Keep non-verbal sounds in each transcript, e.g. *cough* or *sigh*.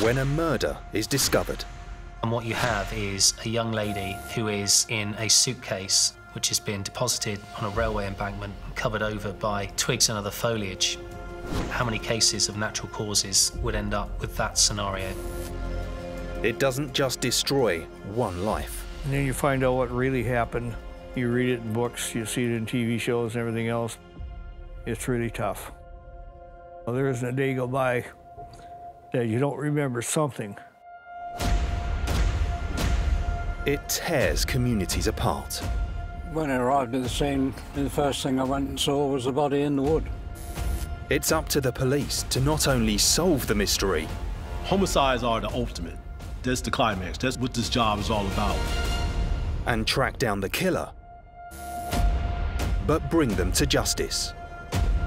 when a murder is discovered. And what you have is a young lady who is in a suitcase which has been deposited on a railway embankment covered over by twigs and other foliage. How many cases of natural causes would end up with that scenario? It doesn't just destroy one life. And then you find out what really happened. You read it in books, you see it in TV shows and everything else. It's really tough. Well, there isn't a day go by that you don't remember something. It tears communities apart. When I arrived at the scene, the first thing I went and saw was the body in the wood. It's up to the police to not only solve the mystery, Homicides are the ultimate. That's the climax. That's what this job is all about. and track down the killer, but bring them to justice.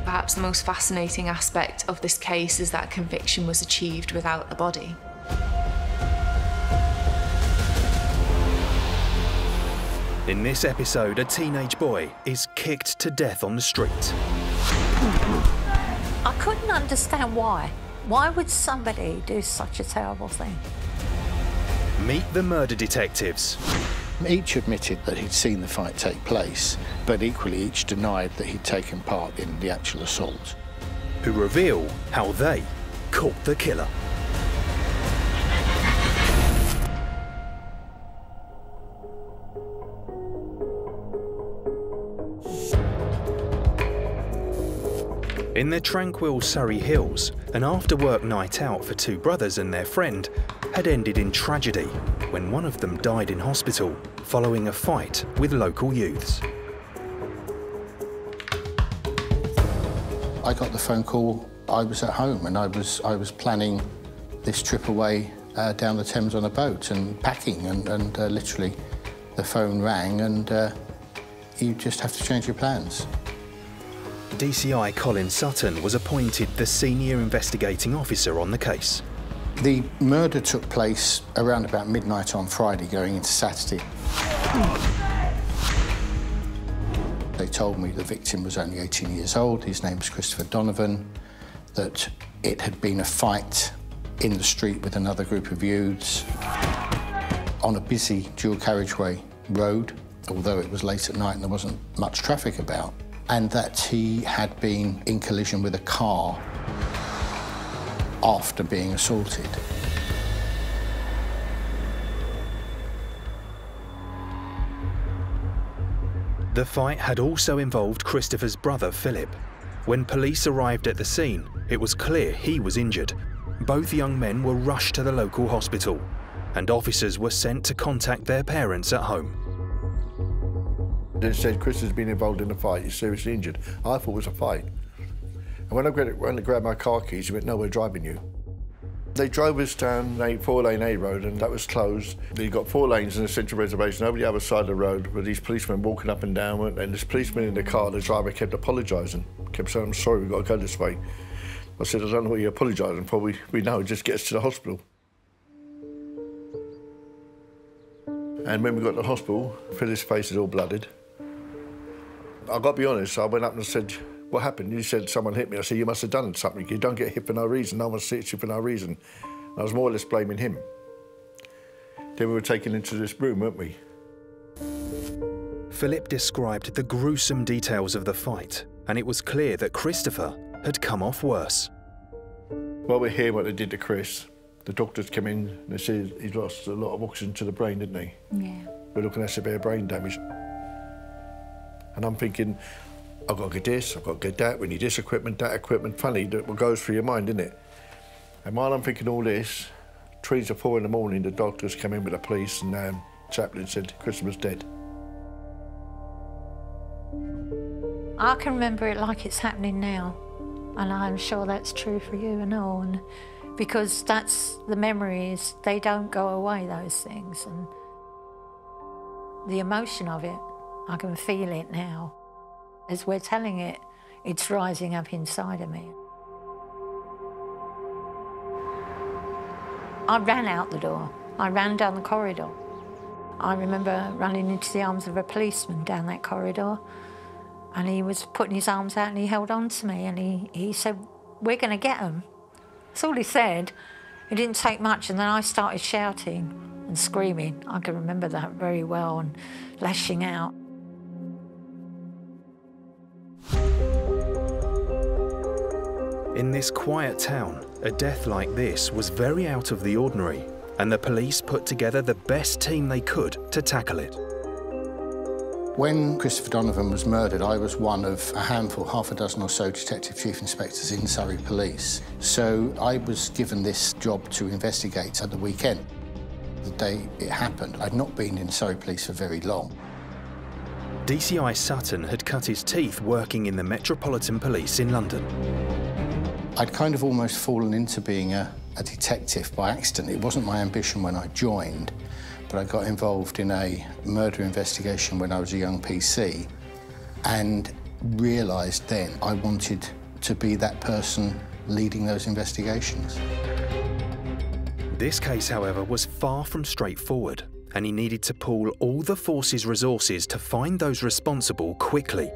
Perhaps the most fascinating aspect of this case is that conviction was achieved without a body. In this episode, a teenage boy is kicked to death on the street. I couldn't understand why. Why would somebody do such a terrible thing? Meet the murder detectives Each admitted that he'd seen the fight take place, but equally each denied that he'd taken part in the actual assault. who reveal how they caught the killer. In the tranquil Surrey Hills, an after work night out for two brothers and their friend had ended in tragedy when one of them died in hospital following a fight with local youths. I got the phone call. I was at home and I was I was planning this trip away uh, down the Thames on a boat and packing and, and uh, literally the phone rang and uh, you just have to change your plans. DCI Colin Sutton was appointed the senior investigating officer on the case. The murder took place around about midnight on Friday, going into Saturday. They told me the victim was only 18 years old. His name was Christopher Donovan. That it had been a fight in the street with another group of youths on a busy dual carriageway road, although it was late at night and there wasn't much traffic about, and that he had been in collision with a car after being assaulted. The fight had also involved Christopher's brother Philip. When police arrived at the scene, it was clear he was injured. Both young men were rushed to the local hospital, and officers were sent to contact their parents at home. They said Chris has been involved in a fight, he's seriously injured. I thought it was a fight. And when I when I grabbed my car keys, he went, no, we're driving you. They drove us down a four-lane A road and that was closed. They got four lanes in the central reservation. Over the other side of the road were these policemen walking up and down and this policeman in the car, the driver kept apologising, kept saying, I'm sorry, we've got to go this way. I said, I don't know what you're apologising for. We, we know, just get us to the hospital. And when we got to the hospital, Philip's face is all blooded. I got to be honest, I went up and said, what happened? You said someone hit me. I said, you must have done something. You don't get hit for no reason. No one hits you for no reason. And I was more or less blaming him. Then we were taken into this room, weren't we? Philip described the gruesome details of the fight, and it was clear that Christopher had come off worse. Well, we hear what they did to Chris, the doctors came in and they said he's lost a lot of oxygen to the brain, didn't he? Yeah. We're looking at severe brain damage. And I'm thinking, I've got to get this, I've got to get that, we need this equipment, that equipment. Funny, that what goes through your mind, isn't it? And while I'm thinking all this, trees are four in the morning, the doctors come in with the police and um, chaplain said Christmas dead. I can remember it like it's happening now, and I'm sure that's true for you and all. Because that's the memories, they don't go away. Those things and the emotion of it, I can feel it now. As we're telling it, it's rising up inside of me. I ran out the door. I ran down the corridor. I remember running into the arms of a policeman down that corridor, and he was putting his arms out and he held on to me and he, he said, We're going to get them. That's all he said. It didn't take much, and then I started shouting and screaming. I can remember that very well and lashing out. In this quiet town, a death like this was very out of the ordinary, and the police put together the best team they could to tackle it. When Christopher Donovan was murdered, I was one of a handful, half a dozen or so detective chief inspectors in Surrey Police. So I was given this job to investigate at the weekend. The day it happened, I'd not been in Surrey Police for very long. DCI Sutton had cut his teeth working in the Metropolitan Police in London. I'd kind of almost fallen into being a, a detective by accident. It wasn't my ambition when I joined, but I got involved in a murder investigation when I was a young PC and realised then I wanted to be that person leading those investigations. This case, however, was far from straightforward, and he needed to pool all the force's resources to find those responsible quickly.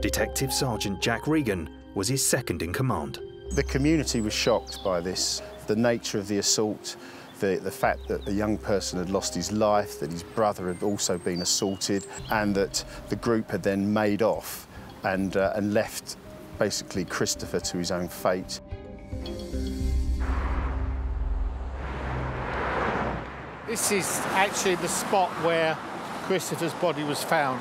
Detective Sergeant Jack Regan was his second in command. The community was shocked by this, the nature of the assault, the, the fact that the young person had lost his life, that his brother had also been assaulted, and that the group had then made off and, uh, and left basically Christopher to his own fate. This is actually the spot where Christopher's body was found.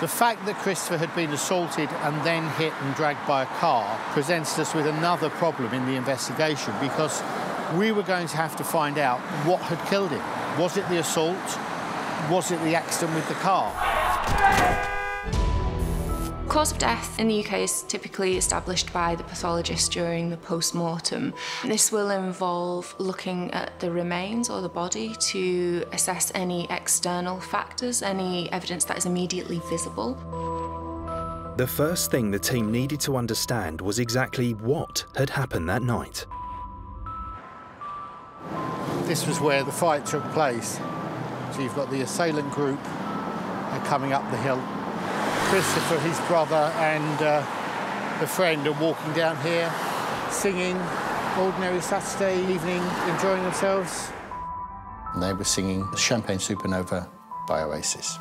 The fact that Christopher had been assaulted and then hit and dragged by a car presents us with another problem in the investigation because we were going to have to find out what had killed him. Was it the assault? Was it the accident with the car? Cause of death in the UK is typically established by the pathologist during the post-mortem. This will involve looking at the remains or the body to assess any external factors, any evidence that is immediately visible. The first thing the team needed to understand was exactly what had happened that night. This was where the fight took place. So you've got the assailant group coming up the hill Christopher, his brother, and uh, the friend are walking down here, singing ordinary Saturday evening, enjoying themselves. And they were singing Champagne Supernova by Oasis.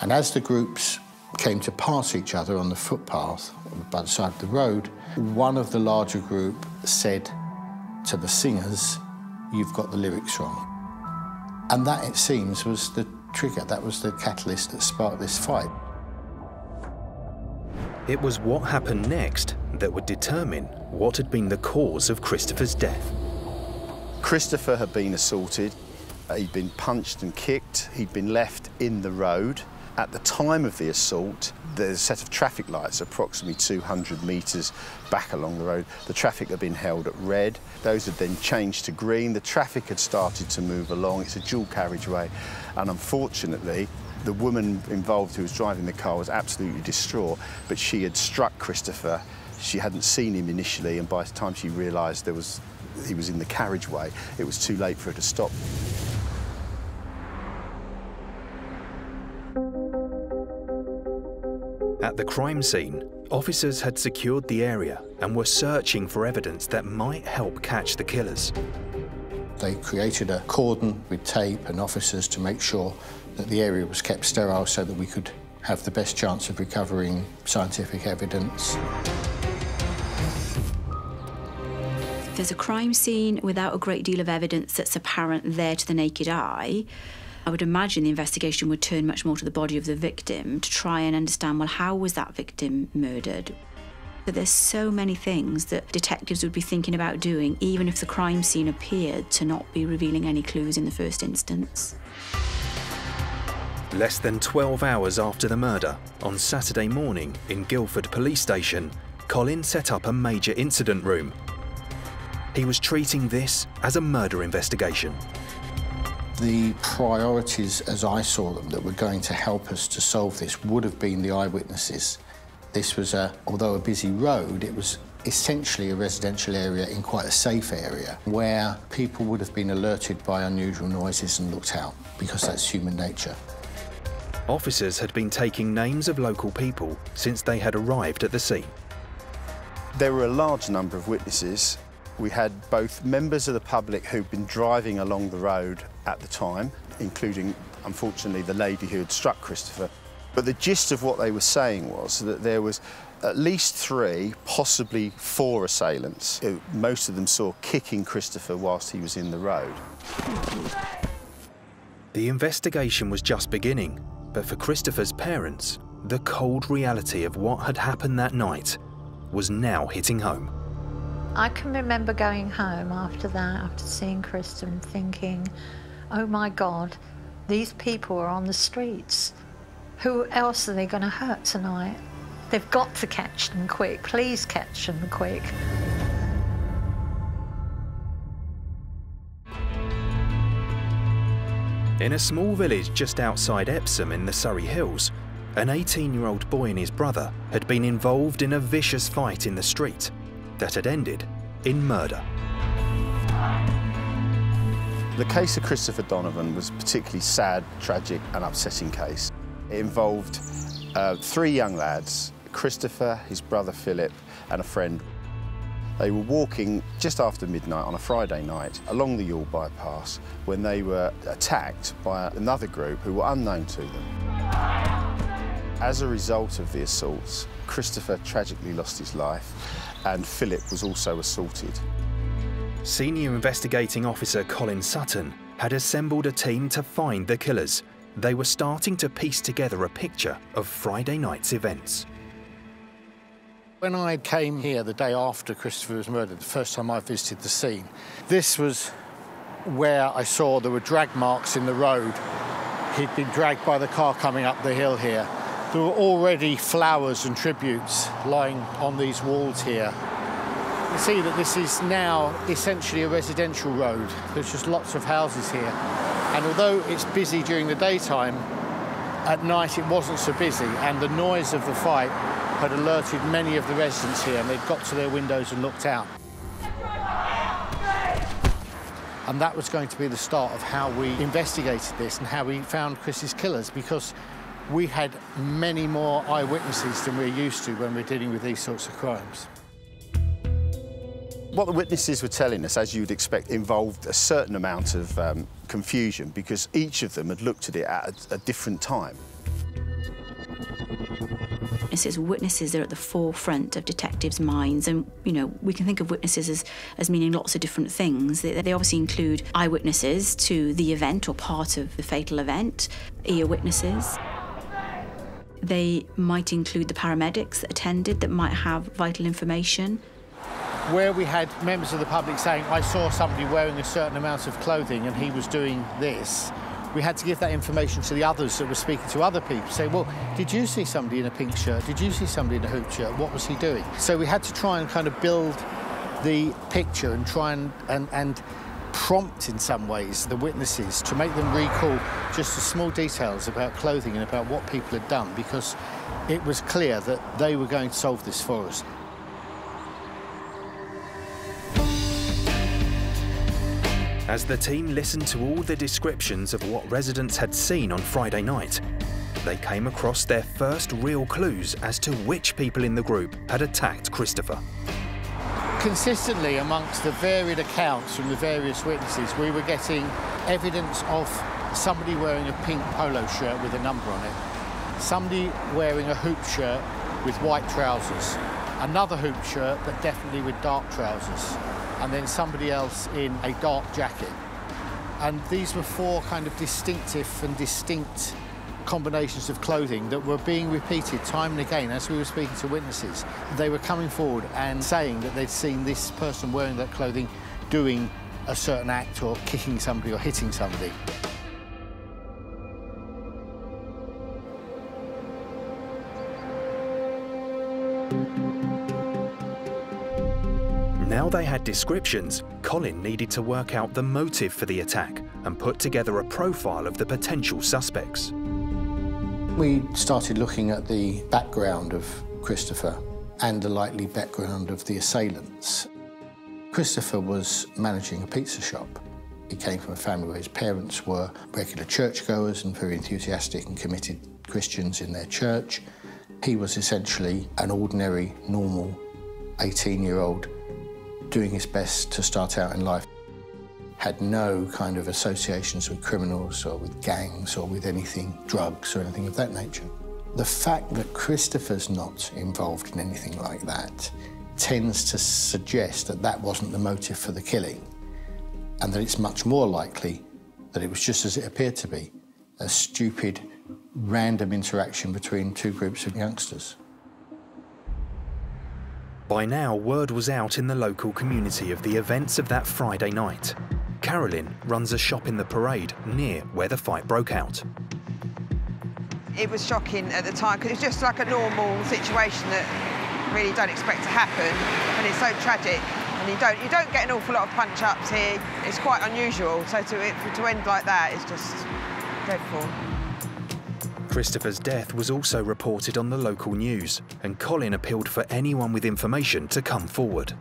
And as the groups came to pass each other on the footpath by the side of the road, one of the larger group said to the singers, You've got the lyrics wrong. And that, it seems, was the trigger, that was the catalyst that sparked this fight. It was what happened next that would determine what had been the cause of Christopher's death. Christopher had been assaulted, he'd been punched and kicked, he'd been left in the road. At the time of the assault, there's a set of traffic lights approximately 200 metres back along the road. The traffic had been held at red. Those had then changed to green. The traffic had started to move along. It's a dual carriageway. And unfortunately, the woman involved who was driving the car was absolutely distraught, but she had struck Christopher. She hadn't seen him initially, and by the time she realised there was he was in the carriageway, it was too late for her to stop. At the crime scene, officers had secured the area and were searching for evidence that might help catch the killers. They created a cordon with tape and officers to make sure that the area was kept sterile so that we could have the best chance of recovering scientific evidence. If there's a crime scene without a great deal of evidence that's apparent there to the naked eye. I would imagine the investigation would turn much more to the body of the victim to try and understand well, how was that victim murdered? But there's so many things that detectives would be thinking about doing, even if the crime scene appeared to not be revealing any clues in the first instance. Less than 12 hours after the murder, on Saturday morning in Guildford Police Station, Colin set up a major incident room. He was treating this as a murder investigation. The priorities, as I saw them, that were going to help us to solve this would have been the eyewitnesses. This was, a, although a busy road, it was essentially a residential area in quite a safe area where people would have been alerted by unusual noises and looked out because that's human nature. Officers had been taking names of local people since they had arrived at the scene. There were a large number of witnesses. We had both members of the public who'd been driving along the road at the time, including, unfortunately, the lady who had struck Christopher. But the gist of what they were saying was that there was at least three, possibly four assailants, who most of them saw kicking Christopher whilst he was in the road. The investigation was just beginning, but for Christopher's parents, the cold reality of what had happened that night was now hitting home. I can remember going home after that, after seeing Kristen, and thinking, oh my God, these people are on the streets. Who else are they going to hurt tonight? They've got to catch them quick. Please catch them quick. In a small village just outside Epsom in the Surrey Hills, an 18 year old boy and his brother had been involved in a vicious fight in the street that had ended in murder. The case of Christopher Donovan was a particularly sad, tragic, and upsetting case. It involved uh, three young lads Christopher, his brother Philip, and a friend. They were walking just after midnight on a Friday night along the Ewell bypass when they were attacked by another group who were unknown to them. As a result of the assaults, Christopher tragically lost his life and Philip was also assaulted. Senior investigating officer Colin Sutton had assembled a team to find the killers. They were starting to piece together a picture of Friday night's events. When I came here the day after Christopher was murdered, the first time I visited the scene, this was where I saw there were drag marks in the road. He'd been dragged by the car coming up the hill here. There were already flowers and tributes lying on these walls here. You see that this is now essentially a residential road. There's just lots of houses here. And although it's busy during the daytime, at night it wasn't so busy and the noise of the fight had alerted many of the residents here and they'd got to their windows and looked out. And that was going to be the start of how we investigated this and how we found Chris's killers because we had many more eyewitnesses than we're used to when we're dealing with these sorts of crimes. What the witnesses were telling us, as you'd expect, involved a certain amount of um, confusion because each of them had looked at it at a, a different time. Witnesses, witnesses are at the forefront of detectives' minds, and you know we can think of witnesses as, as meaning lots of different things. They, they obviously include eyewitnesses to the event or part of the fatal event, ear witnesses. They might include the paramedics that attended that might have vital information. Where we had members of the public saying, I saw somebody wearing a certain amount of clothing and he was doing this, we had to give that information to the others that were speaking to other people. Say, well, did you see somebody in a pink shirt? Did you see somebody in a hoop shirt? What was he doing? So we had to try and kind of build the picture and try and, and, and prompt in some ways the witnesses to make them recall just the small details about clothing and about what people had done because it was clear that they were going to solve this for us. As the team listened to all the descriptions of what residents had seen on Friday night, they came across their first real clues as to which people in the group had attacked Christopher. Consistently amongst the varied accounts from the various witnesses, we were getting evidence of somebody wearing a pink polo shirt with a number on it, somebody wearing a hoop shirt with white trousers, another hoop shirt but definitely with dark trousers, and then somebody else in a dark jacket. And these were four kind of distinctive and distinct combinations of clothing that were being repeated time and again as we were speaking to witnesses. They were coming forward and saying that they'd seen this person wearing that clothing doing a certain act or kicking somebody or hitting somebody. Now they had descriptions, Colin needed to work out the motive for the attack and put together a profile of the potential suspects. We started looking at the background of Christopher and the likely background of the assailants. Christopher was managing a pizza shop. He came from a family where his parents were regular churchgoers and very enthusiastic and committed Christians in their church. He was essentially an ordinary, normal 18 year old doing his best to start out in life. Had no kind of associations with criminals or with gangs or with anything, drugs or anything of that nature. The fact that Christopher's not involved in anything like that tends to suggest that that wasn't the motive for the killing and that it's much more likely that it was just as it appeared to be a stupid, random interaction between two groups of youngsters. By now, word was out in the local community of the events of that Friday night. Carolyn runs a shop in the parade near where the fight broke out. It was shocking at the time because it's just like a normal situation that really don't expect to happen, and it's so tragic. And you don't you don't get an awful lot of punch ups here. It's quite unusual. So to to end like that is just dreadful. Christopher's death was also reported on the local news, and Colin appealed for anyone with information to come forward.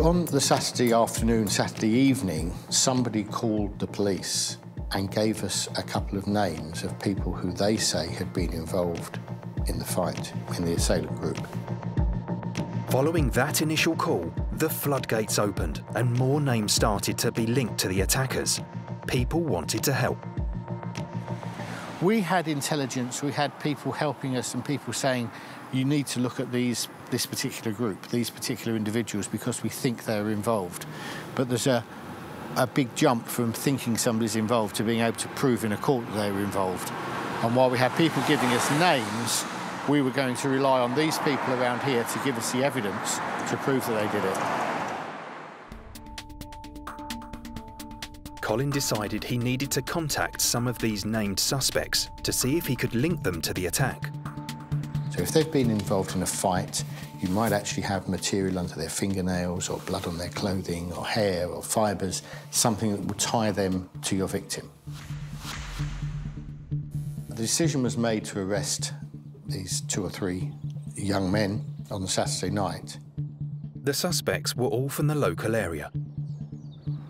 On the Saturday afternoon, Saturday evening, somebody called the police and gave us a couple of names of people who they say had been involved in the fight, in the assailant group. Following that initial call, the floodgates opened and more names started to be linked to the attackers. People wanted to help. We had intelligence, we had people helping us and people saying, you need to look at these, this particular group, these particular individuals, because we think they're involved. But there's a, a big jump from thinking somebody's involved to being able to prove in a court that they were involved. And while we had people giving us names, we were going to rely on these people around here to give us the evidence to prove that they did it. Colin decided he needed to contact some of these named suspects to see if he could link them to the attack. So if they've been involved in a fight, you might actually have material under their fingernails or blood on their clothing or hair or fibres, something that would tie them to your victim. The decision was made to arrest these two or three young men on the Saturday night. The suspects were all from the local area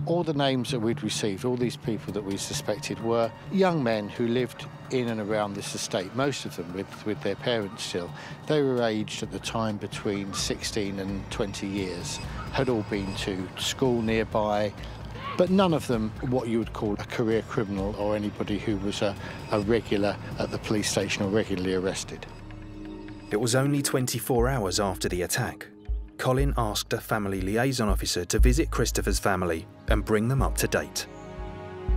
all the names that we'd received, all these people that we suspected were young men who lived in and around this estate, most of them with, with their parents still. They were aged at the time between 16 and 20 years, had all been to school nearby, but none of them what you would call a career criminal or anybody who was a, a regular at the police station or regularly arrested. It was only 24 hours after the attack Colin asked a family liaison officer to visit Christopher's family and bring them up to date.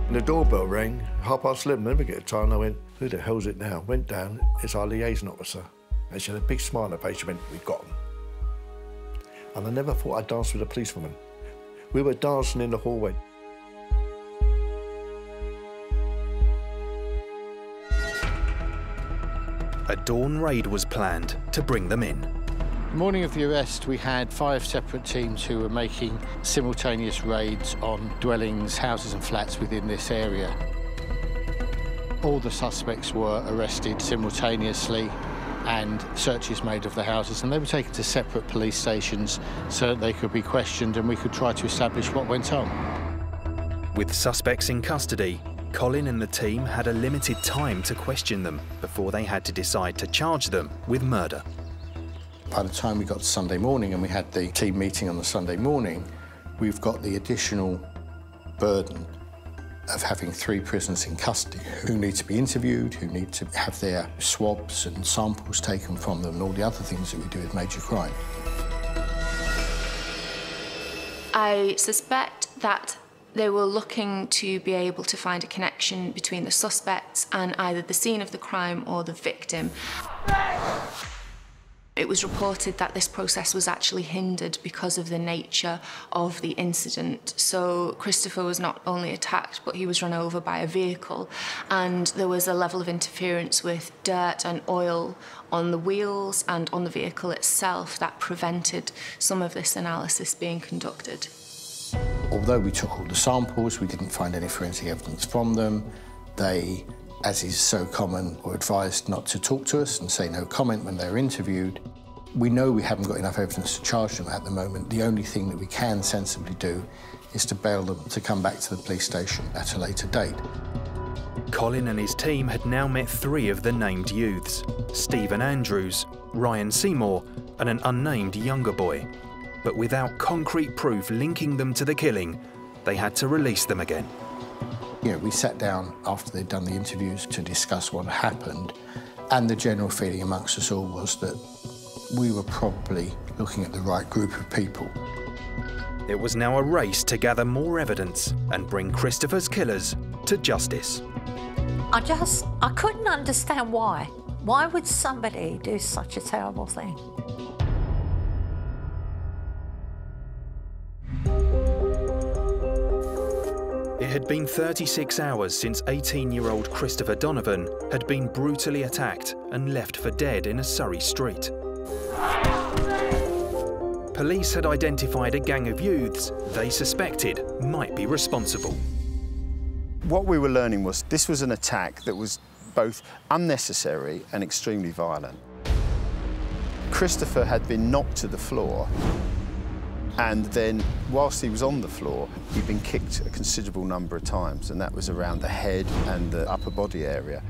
And the doorbell rang, half past 11, never get a time. I went, who the hell's it now? Went down, it's our liaison officer. And she had a big smile on her face, she went, we got them. And I never thought I'd dance with a policewoman. We were dancing in the hallway. A dawn raid was planned to bring them in morning of the arrest, we had five separate teams who were making simultaneous raids on dwellings, houses and flats within this area. All the suspects were arrested simultaneously and searches made of the houses and they were taken to separate police stations so that they could be questioned and we could try to establish what went on. With suspects in custody, Colin and the team had a limited time to question them before they had to decide to charge them with murder. By the time we got to Sunday morning and we had the team meeting on the Sunday morning, we've got the additional burden of having three prisoners in custody who need to be interviewed, who need to have their swabs and samples taken from them and all the other things that we do with major crime. I suspect that they were looking to be able to find a connection between the suspects and either the scene of the crime or the victim. It was reported that this process was actually hindered because of the nature of the incident. So Christopher was not only attacked, but he was run over by a vehicle. And there was a level of interference with dirt and oil on the wheels and on the vehicle itself that prevented some of this analysis being conducted. Although we took all the samples, we didn't find any forensic evidence from them. They as is so common, were advised not to talk to us and say no comment when they're interviewed. We know we haven't got enough evidence to charge them at the moment. The only thing that we can sensibly do is to bail them to come back to the police station at a later date. Colin and his team had now met three of the named youths Stephen Andrews, Ryan Seymour, and an unnamed younger boy. But without concrete proof linking them to the killing, they had to release them again. You know, we sat down after they'd done the interviews to discuss what happened, and the general feeling amongst us all was that we were probably looking at the right group of people. It was now a race to gather more evidence and bring Christopher's killers to justice. I just, I couldn't understand why. Why would somebody do such a terrible thing? It had been 36 hours since 18 year old Christopher Donovan had been brutally attacked and left for dead in a Surrey street. Police had identified a gang of youths they suspected might be responsible. What we were learning was this was an attack that was both unnecessary and extremely violent. Christopher had been knocked to the floor and then whilst he was on the floor, he'd been kicked a considerable number of times and that was around the head and the upper body area.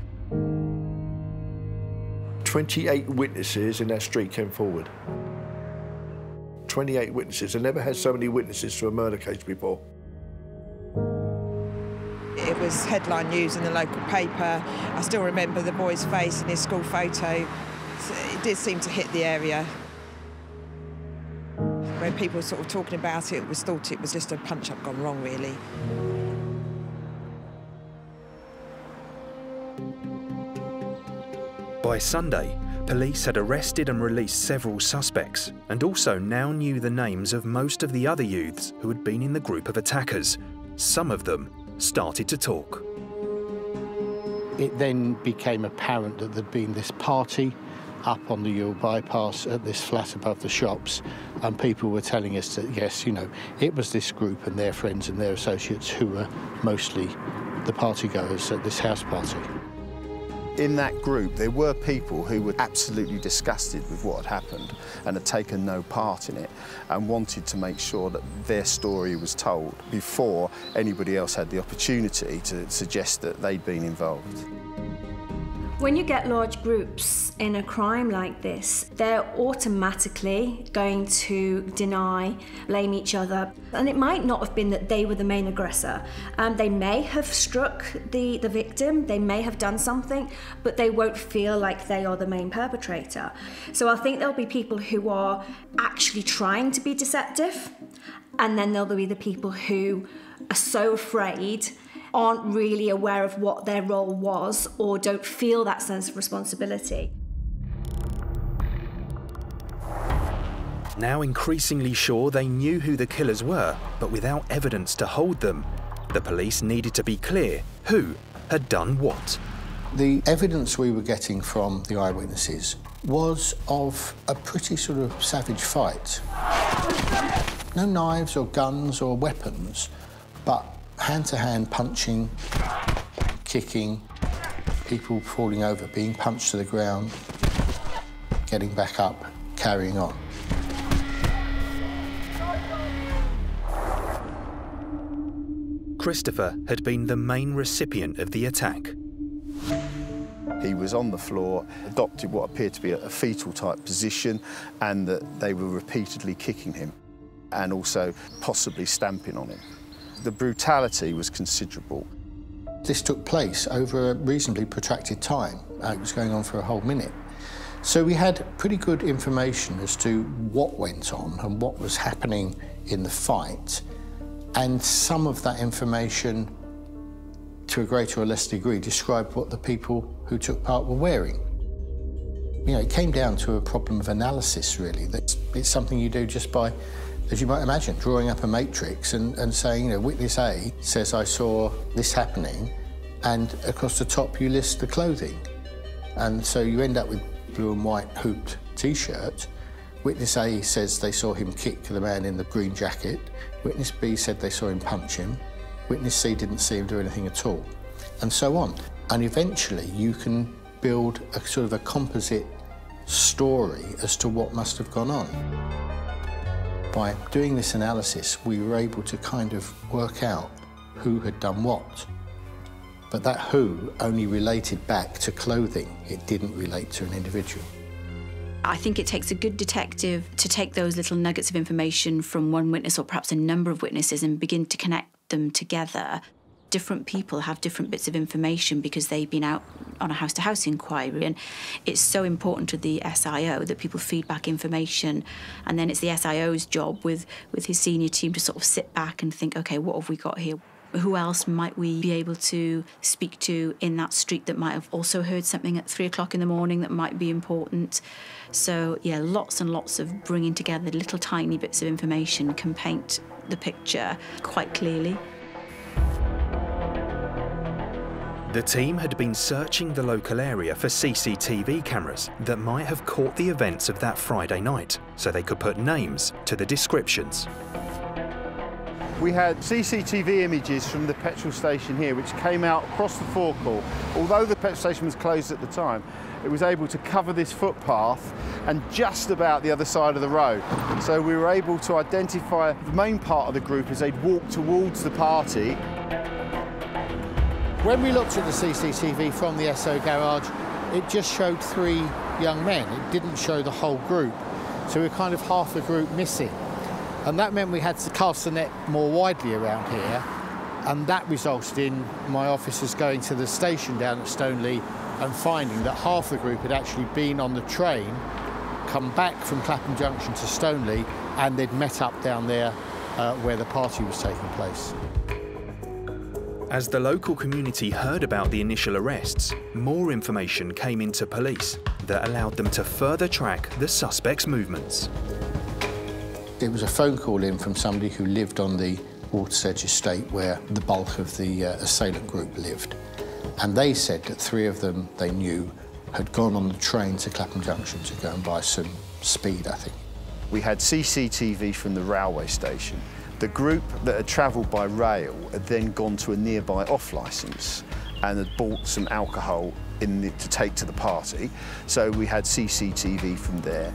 28 witnesses in that street came forward. 28 witnesses. I never had so many witnesses to a murder case before. It was headline news in the local paper. I still remember the boy's face in his school photo. It did seem to hit the area. When people were sort of talking about it, it was thought it was just a punch-up gone wrong, really. By Sunday, police had arrested and released several suspects and also now knew the names of most of the other youths who had been in the group of attackers. Some of them started to talk. It then became apparent that there'd been this party up on the Ewell bypass at this flat above the shops, and people were telling us that, yes, you know, it was this group and their friends and their associates who were mostly the partygoers at this house party. In that group, there were people who were absolutely disgusted with what had happened and had taken no part in it and wanted to make sure that their story was told before anybody else had the opportunity to suggest that they'd been involved. When you get large groups in a crime like this, they're automatically going to deny, blame each other. And it might not have been that they were the main aggressor. Um, they may have struck the, the victim, they may have done something, but they won't feel like they are the main perpetrator. So I think there'll be people who are actually trying to be deceptive, and then there'll be the people who are so afraid aren't really aware of what their role was or don't feel that sense of responsibility. Now increasingly sure they knew who the killers were, but without evidence to hold them, the police needed to be clear who had done what. The evidence we were getting from the eyewitnesses was of a pretty sort of savage fight. No knives or guns or weapons, but hand-to-hand punching, kicking, people falling over, being punched to the ground, getting back up, carrying on. Christopher had been the main recipient of the attack. He was on the floor, adopted what appeared to be a fetal type position, and that they were repeatedly kicking him and also possibly stamping on him. The brutality was considerable. This took place over a reasonably protracted time. Uh, it was going on for a whole minute. So we had pretty good information as to what went on and what was happening in the fight. And some of that information, to a greater or less degree, described what the people who took part were wearing. You know, it came down to a problem of analysis, really. That it's something you do just by as you might imagine, drawing up a matrix and, and saying, you know, witness A says I saw this happening, and across the top you list the clothing. And so you end up with blue and white hooped t-shirt. Witness A says they saw him kick the man in the green jacket. Witness B said they saw him punch him. Witness C didn't see him do anything at all. And so on. And eventually you can build a sort of a composite story as to what must have gone on. By doing this analysis, we were able to kind of work out who had done what. But that who only related back to clothing. It didn't relate to an individual. I think it takes a good detective to take those little nuggets of information from one witness or perhaps a number of witnesses and begin to connect them together. Different people have different bits of information because they've been out on a house to house inquiry. And it's so important to the SIO that people feed back information. And then it's the SIO's job with, with his senior team to sort of sit back and think, OK, what have we got here? Who else might we be able to speak to in that street that might have also heard something at three o'clock in the morning that might be important? So, yeah, lots and lots of bringing together little tiny bits of information can paint the picture quite clearly. The team had been searching the local area for CCTV cameras that might have caught the events of that Friday night, so they could put names to the descriptions. We had CCTV images from the petrol station here, which came out across the forecourt. Although the petrol station was closed at the time, it was able to cover this footpath and just about the other side of the road. So we were able to identify the main part of the group as they'd walked towards the party. When we looked at the CCTV from the Esso garage, it just showed three young men. It didn't show the whole group. So we we're kind of half the group missing. And that meant we had to cast the net more widely around here. And that resulted in my officers going to the station down at Stoneleigh and finding that half the group had actually been on the train, come back from Clapham Junction to Stoneleigh, and they'd met up down there uh, where the party was taking place. As the local community heard about the initial arrests, more information came into police that allowed them to further track the suspects' movements. It was a phone call in from somebody who lived on the Watersedge estate where the bulk of the uh, assailant group lived. And they said that three of them they knew had gone on the train to Clapham Junction to go and buy some speed, I think. We had CCTV from the railway station. The group that had travelled by rail had then gone to a nearby off licence and had bought some alcohol the, to take to the party. So we had CCTV from there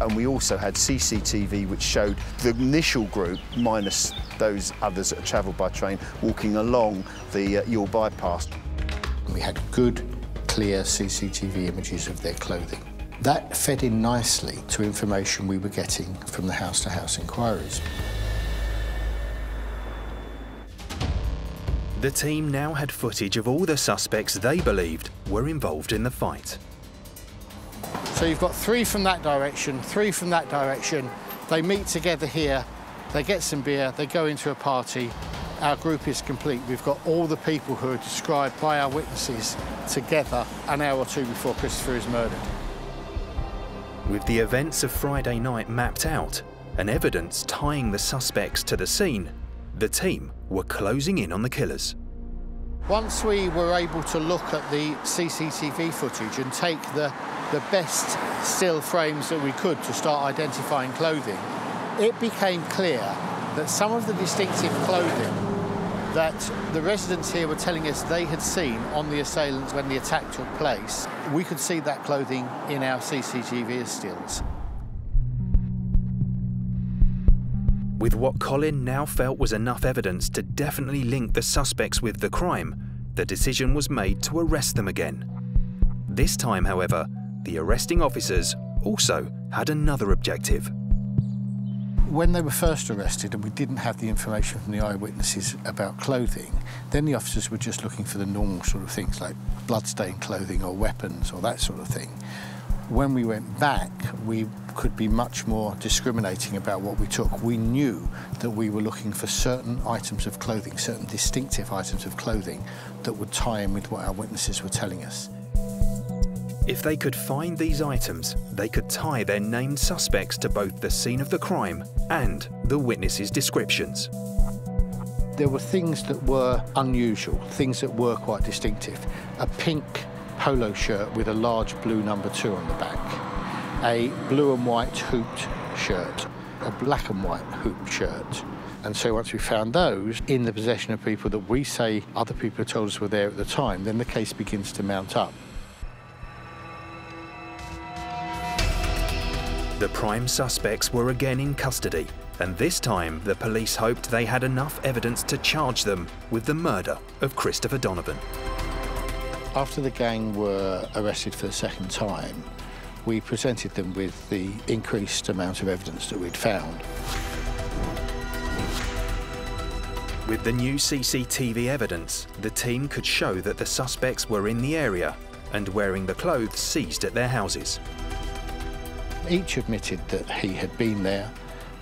and we also had CCTV which showed the initial group, minus those others that had travelled by train, walking along the uh, Ewell bypass. We had good, clear CCTV images of their clothing. That fed in nicely to information we were getting from the house-to-house inquiries. The team now had footage of all the suspects they believed were involved in the fight. So you've got three from that direction, three from that direction. They meet together here, they get some beer, they go into a party. Our group is complete. We've got all the people who are described by our witnesses together an hour or two before Christopher is murdered. With the events of Friday night mapped out and evidence tying the suspects to the scene, the team were closing in on the killers. Once we were able to look at the CCTV footage and take the the best still frames that we could to start identifying clothing, it became clear that some of the distinctive clothing that the residents here were telling us they had seen on the assailants when the attack took place, we could see that clothing in our CCTV stills. With what Colin now felt was enough evidence to definitely link the suspects with the crime, the decision was made to arrest them again. This time, however, the arresting officers also had another objective. When they were first arrested and we didn't have the information from the eyewitnesses about clothing, then the officers were just looking for the normal sort of things like bloodstained clothing or weapons or that sort of thing. When we went back, we could be much more discriminating about what we took. We knew that we were looking for certain items of clothing, certain distinctive items of clothing that would tie in with what our witnesses were telling us. If they could find these items, they could tie their named suspects to both the scene of the crime and the witnesses' descriptions. There were things that were unusual, things that were quite distinctive. A pink polo shirt with a large blue number two on the back, a blue and white hooped shirt, a black and white hooped shirt. And so once we found those in the possession of people that we say other people told us were there at the time, then the case begins to mount up. The prime suspects were again in custody, and this time the police hoped they had enough evidence to charge them with the murder of Christopher Donovan. After the gang were arrested for the second time, we presented them with the increased amount of evidence that we'd found. With the new CCTV evidence, the team could show that the suspects were in the area and wearing the clothes seized at their houses. Each admitted that he had been there,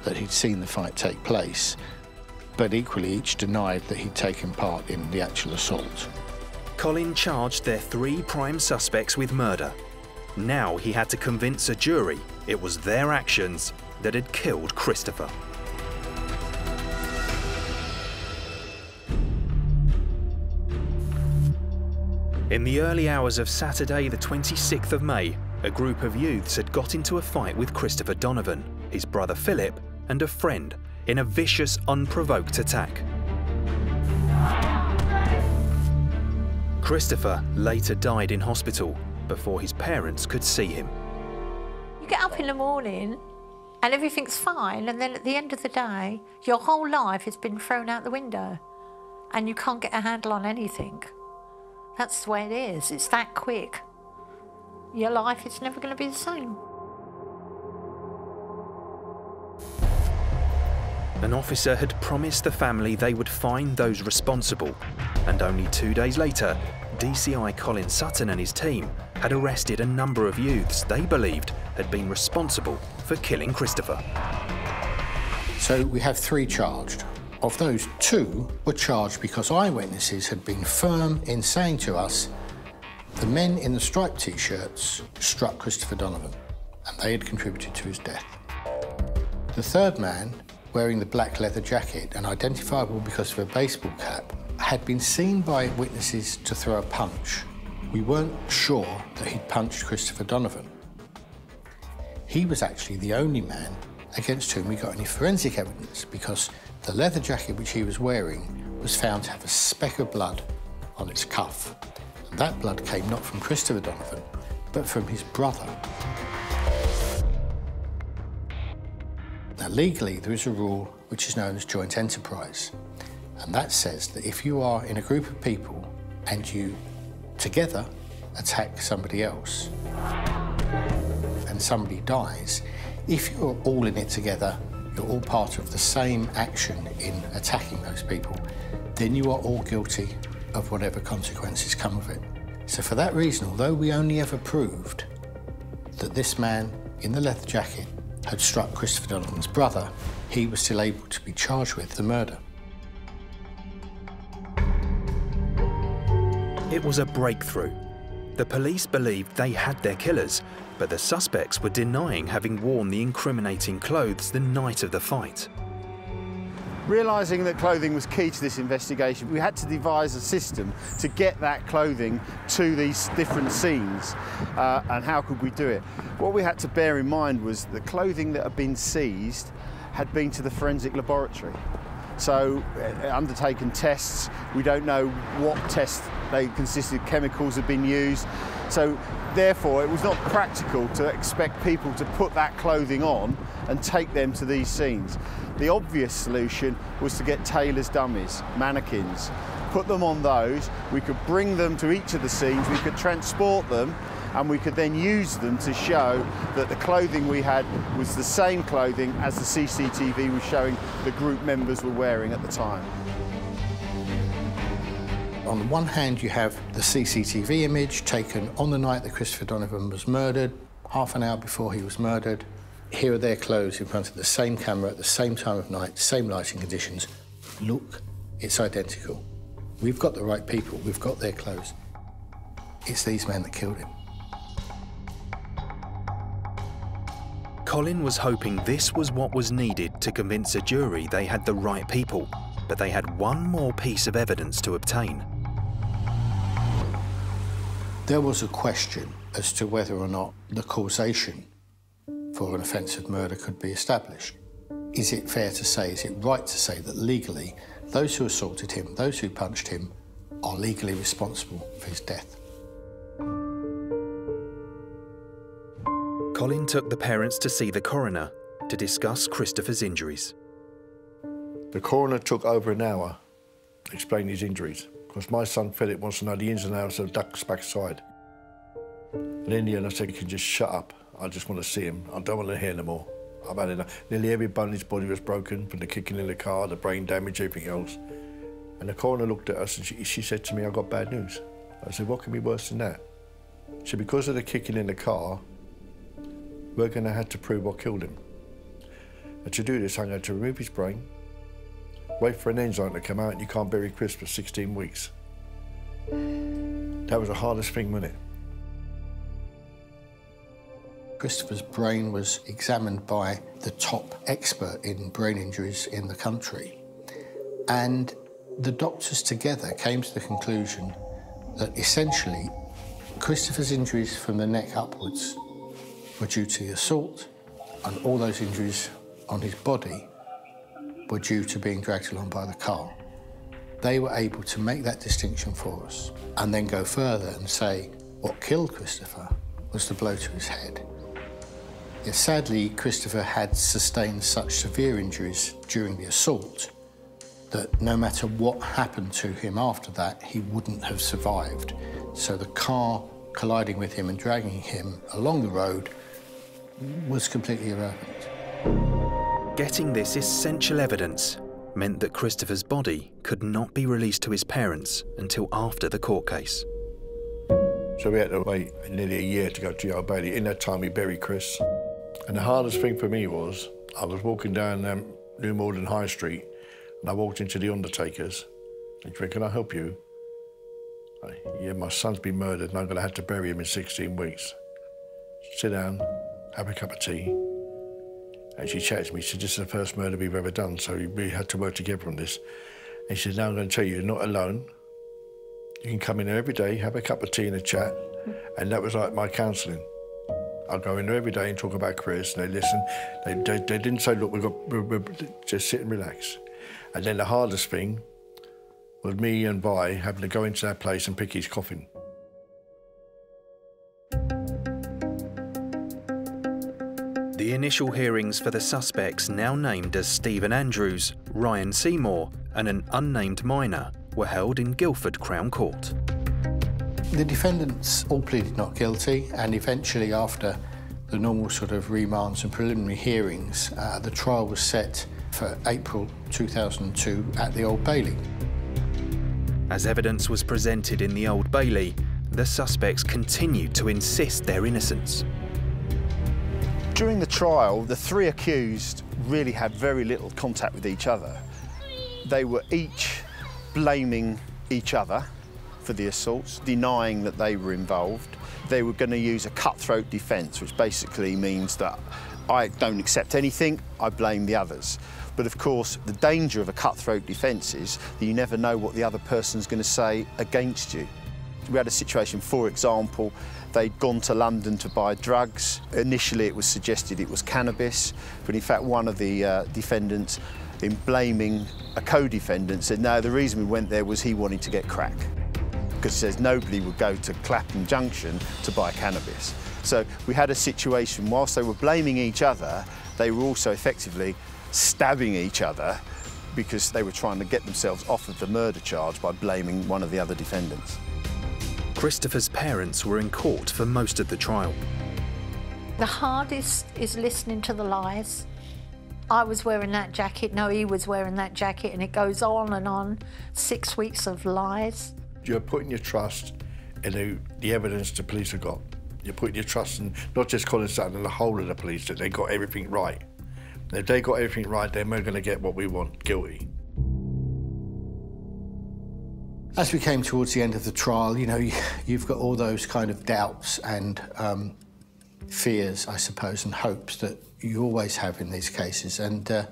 that he'd seen the fight take place, but equally each denied that he'd taken part in the actual assault. Colin charged their three prime suspects with murder. Now he had to convince a jury it was their actions that had killed Christopher. In the early hours of Saturday, the 26th of May, a group of youths had got into a fight with Christopher Donovan, his brother Philip, and a friend in a vicious, unprovoked attack. Christopher later died in hospital before his parents could see him. You get up in the morning and everything's fine, and then at the end of the day, your whole life has been thrown out the window and you can't get a handle on anything. That's the way it is. It's that quick. Your life is never going to be the same. An officer had promised the family they would find those responsible, and only two days later, DCI Colin Sutton and his team had arrested a number of youths they believed had been responsible for killing Christopher. So we have three charged. Of those, two were charged because eyewitnesses had been firm in saying to us the men in the striped t-shirts struck Christopher Donovan and they had contributed to his death. The third man, wearing the black leather jacket and identifiable because of a baseball cap, had been seen by witnesses to throw a punch. We weren't sure that he'd punched Christopher Donovan. He was actually the only man against whom we got any forensic evidence because the leather jacket which he was wearing was found to have a speck of blood on its cuff. That blood came not from Christopher Donovan, but from his brother. Now, legally, there is a rule which is known as joint enterprise. And that says that if you are in a group of people and you together attack somebody else and somebody dies, if you're all in it together, you're all part of the same action in attacking those people, then you are all guilty of whatever consequences come of it. So for that reason, although we only ever proved that this man in the leather jacket had struck Christopher Donovan's brother, he was still able to be charged with the murder. It was a breakthrough. The police believed they had their killers, but the suspects were denying having worn the incriminating clothes the night of the fight. Realising that clothing was key to this investigation, we had to devise a system to get that clothing to these different scenes. Uh, and how could we do it? What we had to bear in mind was the clothing that had been seized had been to the forensic laboratory. So, uh, undertaken tests, we don't know what tests they consisted, chemicals had been used. So, therefore, it was not practical to expect people to put that clothing on and take them to these scenes. The obvious solution was to get tailors' dummies, mannequins, put them on those, we could bring them to each of the scenes, we could transport them and we could then use them to show that the clothing we had was the same clothing as the CCTV was showing the group members were wearing at the time. On the one hand, you have the CCTV image taken on the night that Christopher Donovan was murdered, half an hour before he was murdered. Here are their clothes in front of the same camera at the same time of night, same lighting conditions. Look, it's identical. We've got the right people, we've got their clothes. It's these men that killed him. Colin was hoping this was what was needed to convince a jury they had the right people, but they had one more piece of evidence to obtain. There was a question as to whether or not the causation for an offence of murder could be established. Is it fair to say, is it right to say that legally those who assaulted him, those who punched him, are legally responsible for his death? Colin took the parents to see the coroner to discuss Christopher's injuries. The coroner took over an hour explaining his injuries because my son Philip wants to know the ins and outs of Duck's backside. And in the end, I said, you can just shut up. I just want to see him. I don't want to hear no more. I've had enough. Nearly every bone in his body was broken from the kicking in the car, the brain damage, everything else. And the coroner looked at us and she, she said to me, I've got bad news. I said, what can be worse than that? She said, because of the kicking in the car, we're going to have to prove what killed him. And to do this, I'm going to remove his brain, wait for an enzyme to come out, and you can't bury Chris for 16 weeks. That was the hardest thing, wasn't it? Christopher's brain was examined by the top expert in brain injuries in the country. And the doctors together came to the conclusion that essentially Christopher's injuries from the neck upwards were due to the assault, and all those injuries on his body were due to being dragged along by the car. They were able to make that distinction for us and then go further and say what killed Christopher was the blow to his head. Yet sadly, Christopher had sustained such severe injuries during the assault that no matter what happened to him after that, he wouldn't have survived. So the car colliding with him and dragging him along the road was completely irrelevant. Getting this essential evidence meant that Christopher's body could not be released to his parents until after the court case. So we had to wait nearly a year to go to the Old Bailey. In that time, we buried Chris. And the hardest thing for me was I was walking down um, New Malden High Street and I walked into the Undertaker's. And he went, can I help you? I, yeah, my son's been murdered and I'm going to have to bury him in 16 weeks. Sit down, have a cup of tea. And she chatted to me. She said, this is the first murder we've ever done, so we had to work together on this. And she said, now I'm going to tell you, you're not alone. You can come in every day, have a cup of tea and a chat. And that was like my counselling. I'll go in there every day and talk about Chris, and they listen. They, they, they didn't say, look, we've got, we're, we're, just sit and relax. And then the hardest thing was me and Vi having to go into that place and pick his coffin. The initial hearings for the suspects, now named as Stephen Andrews, Ryan Seymour, and an unnamed minor, were held in Guildford Crown Court. The defendants all pleaded not guilty, and eventually, after the normal sort of remands and preliminary hearings, uh, the trial was set for April 2002 at the Old Bailey. As evidence was presented in the Old Bailey, the suspects continued to insist their innocence. During the trial, the three accused really had very little contact with each other. They were each blaming each other for the assaults, denying that they were involved. They were going to use a cutthroat defence, which basically means that I don't accept anything, I blame the others. But of course, the danger of a cutthroat defence is that you never know what the other person's going to say against you. We had a situation, for example, they'd gone to London to buy drugs. Initially, it was suggested it was cannabis, but in fact, one of the uh, defendants, in blaming a co-defendant, said, no, the reason we went there was he wanted to get crack because he says nobody would go to Clapham Junction to buy cannabis. So we had a situation, whilst they were blaming each other, they were also effectively stabbing each other because they were trying to get themselves off of the murder charge by blaming one of the other defendants. Christopher's parents were in court for most of the trial. The hardest is listening to the lies. I was wearing that jacket, no, he was wearing that jacket, and it goes on and on. Six weeks of lies. You're putting your trust in the, the evidence the police have got. You're putting your trust in not just Colin Sutton and the whole of the police, that they got everything right. If they got everything right, then we're going to get what we want, guilty. As we came towards the end of the trial, you know, *laughs* you've got all those kind of doubts and um, fears, I suppose, and hopes that you always have in these cases. And uh,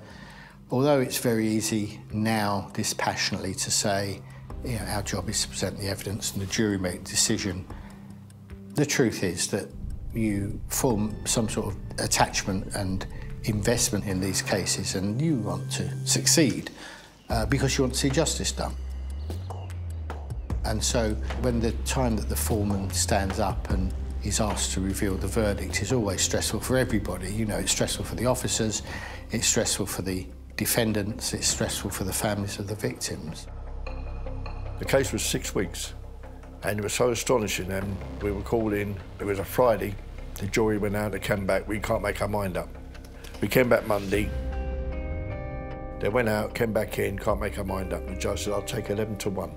although it's very easy now, dispassionately, to say, you know, our job is to present the evidence and the jury make the decision, the truth is that you form some sort of attachment and investment in these cases and you want to succeed uh, because you want to see justice done. And so when the time that the foreman stands up and is asked to reveal the verdict is always stressful for everybody. You know, it's stressful for the officers, it's stressful for the defendants, it's stressful for the families of the victims. The case was six weeks, and it was so astonishing. And we were called in, it was a Friday, The jury went out, they came back, we can't make our mind up. We came back Monday. They went out, came back in, can't make our mind up. The judge said, I'll take 11 to 1.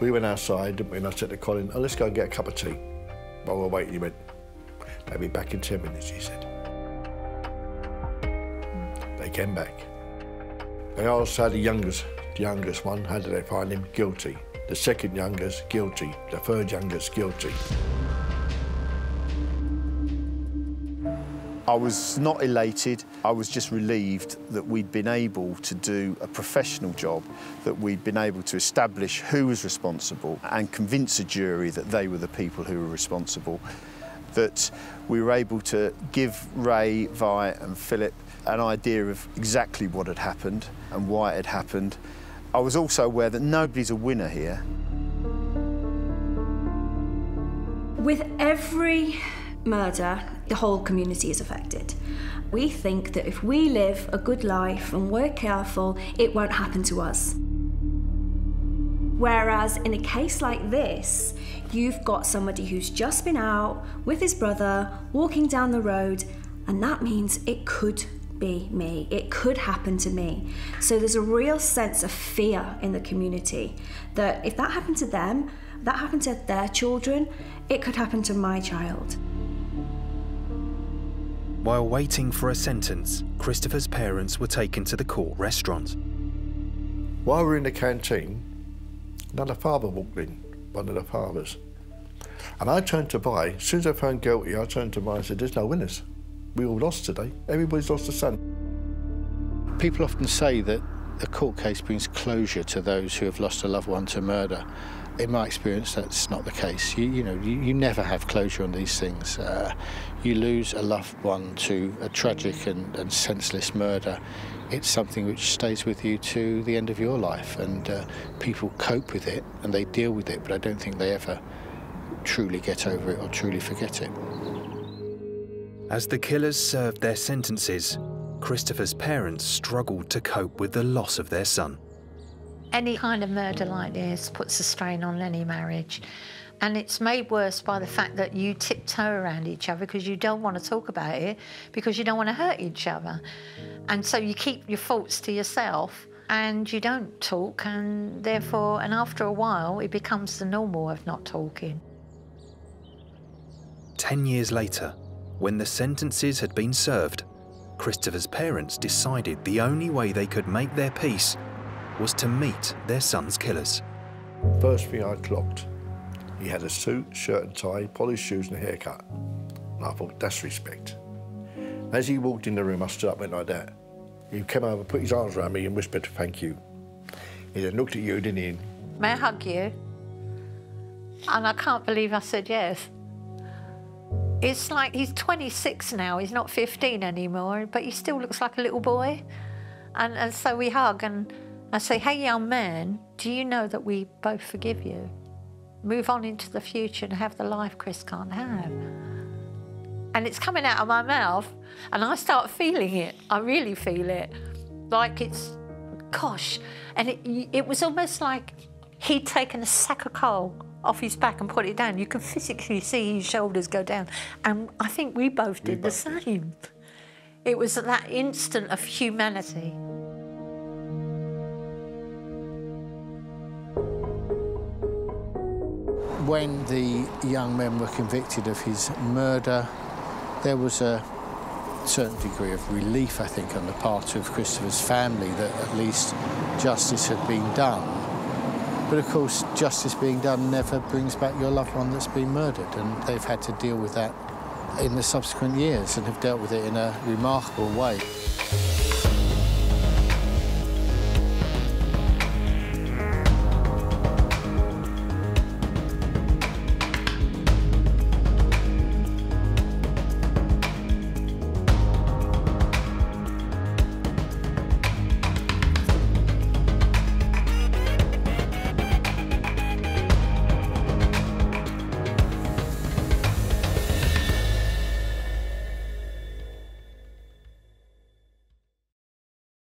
We went outside, didn't we? And I said to Colin, oh, let's go and get a cup of tea. While we're waiting, he went, they'll be back in 10 minutes, he said. They came back. They asked how the youngest, youngest one, how did they find him? Guilty. The second youngest, guilty. The third youngest, guilty. I was not elated. I was just relieved that we'd been able to do a professional job, that we'd been able to establish who was responsible and convince a jury that they were the people who were responsible, that we were able to give Ray, Vi and Philip an idea of exactly what had happened and why it had happened. I was also aware that nobody's a winner here. With every murder, the whole community is affected. We think that if we live a good life and we're careful, it won't happen to us. Whereas in a case like this, you've got somebody who's just been out with his brother, walking down the road, and that means it could be me. It could happen to me. So there's a real sense of fear in the community that if that happened to them, that happened to their children, it could happen to my child. While waiting for a sentence, Christopher's parents were taken to the court restaurant. While we were in the canteen, another father walked in, one of the fathers. And I turned to Vi. As soon as I found guilty, I turned to Vi and said, There's no winners. We all lost today. Everybody's lost a son. People often say that a court case brings closure to those who have lost a loved one to murder in my experience, that's not the case. You, you know, you, you, never have closure on these things. Uh, you lose a loved one to a tragic and, and, senseless murder. It's something which stays with you to the end of your life, and uh, people cope with it and they deal with it, but I don't think they ever truly get over it or truly forget it. As the killers served their sentences, Christopher's parents struggled to cope with the loss of their son. Any kind of murder like this puts a strain on any marriage. And it's made worse by the fact that you tiptoe around each other because you don't want to talk about it because you don't want to hurt each other. And so you keep your faults to yourself and you don't talk and therefore, and after a while, it becomes the normal of not talking. Ten years later, when the sentences had been served, Christopher's parents decided the only way they could make their peace was to meet their son's killers. First thing I clocked, he had a suit, shirt and tie, polished shoes and a haircut. And I thought, that's respect. As he walked in the room, I stood up and went like that. He came over, put his arms around me and whispered, thank you. He then looked at you, didn't he? May I hug you? And I can't believe I said yes. It's like he's 26 now, he's not 15 anymore, but he still looks like a little boy. And, and so we hug and I say, hey, young man, do you know that we both forgive you? Move on into the future and have the life Chris can't have. And it's coming out of my mouth, and I start feeling it. I really feel it. Like it's, gosh. And it, it was almost like he'd taken a sack of coal off his back and put it down. You can physically see his shoulders go down. And I think we both did we the same. Did. It was that instant of humanity. when the young men were convicted of his murder, there was a certain degree of relief, I think, on the part of Christopher's family that at least justice had been done. But of course, justice being done never brings back your loved one that's been murdered, and they've had to deal with that in the subsequent years and have dealt with it in a remarkable way.